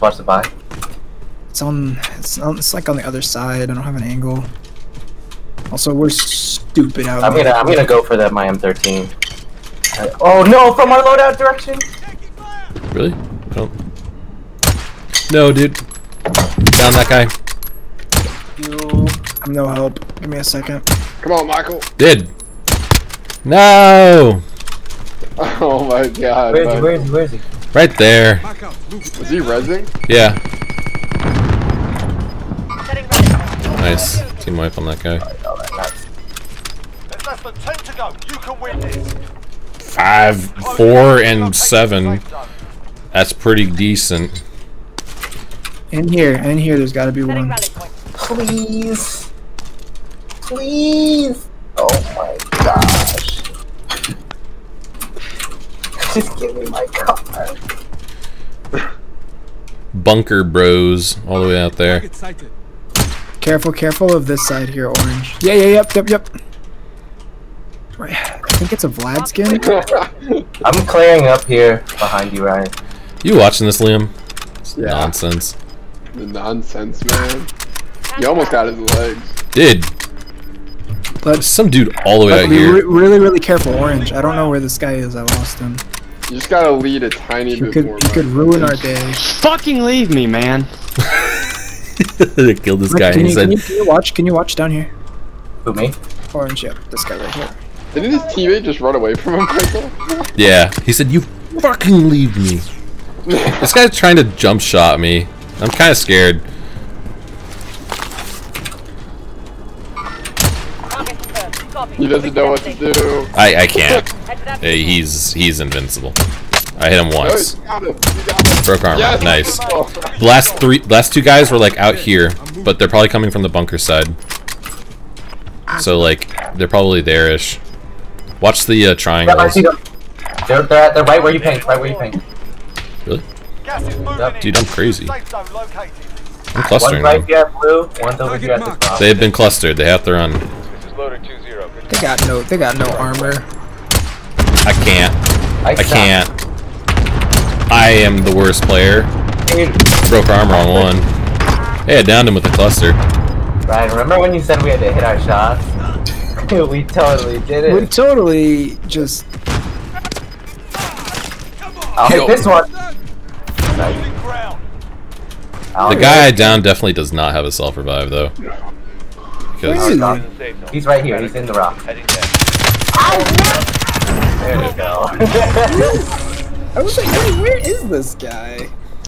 Just watch the buy. It's on. It's on. It's like on the other side. I don't have an angle. Also, we're stupid out I'm gonna I'm gonna go for that my M13. Uh, oh no, from our loadout direction. Really? Oh. No, dude. Down that guy. You. I'm no help. Give me a second. Come on, Michael. Did. No! Oh my god. Where is he? Where is he? Where is he? Right there. Was he rezzing? Yeah. Nice. Team wipe on that guy. That- that's- There's less than 10 to go. You can win this. Five, four, and seven. That's pretty decent. In here. In here. There's got to be one. Please. Please. Oh my gosh. Just give me my car. Bunker bros all the way out there. Careful. Careful of this side here. Orange. Yeah. Yeah. Yep. Yep. Yep. Right. I think it's a Vlad skin. I'm clearing up here behind you, Ryan. You watching this, Liam? It's Yeah. Nonsense. the nonsense, man. You almost got his legs. Did. Let's Some dude all the way But out be re- here. really, really careful, Orange. I don't know where this guy is. I lost him. You just gotta lead a tiny You bit could, more. you could ruin our day. Fucking leave me, man. they killed this Rick, guy. can, He you, can, you, said, can you watch? Can you watch down here? Who me? Orange, yep. This guy right here. Didn't his teammate just run away from him, Michael? "Yeah." He said, "You fucking leave me." this guy's trying to jump shot me. I'm kind of scared. He doesn't know what to do. I I can't. Hey, he's he's invincible. I hit him once. you got him. You got him. Broke armor. Yes. Nice. The last three, last two guys were like out here, but they're probably coming from the bunker side. So like, they're probably there-ish. Watch the uh, Yeah, I triangles. see. They're, they're, they're right where you paint. Right where you paint. Really? Gas is moving Yep. Dude, I'm crazy. Safe zone located. I'm One clustering right here blue. One's over here at the top. They've been clustered. They have to run. This is loader 2-0. Good They got no. They got no armor. I can't. I can't. I am the worst player. Broke armor on one. Hey, I downed him with the cluster. Ryan, remember when you said we had to hit our shots? we totally did it. We totally just. I'll Yo. hit this one. Holding The guy I it. down definitely does not have a self revive though. Where Because is he? In the safe zone. He's right here. He's in the rock. There. There we go. I was like, hey, where is this guy?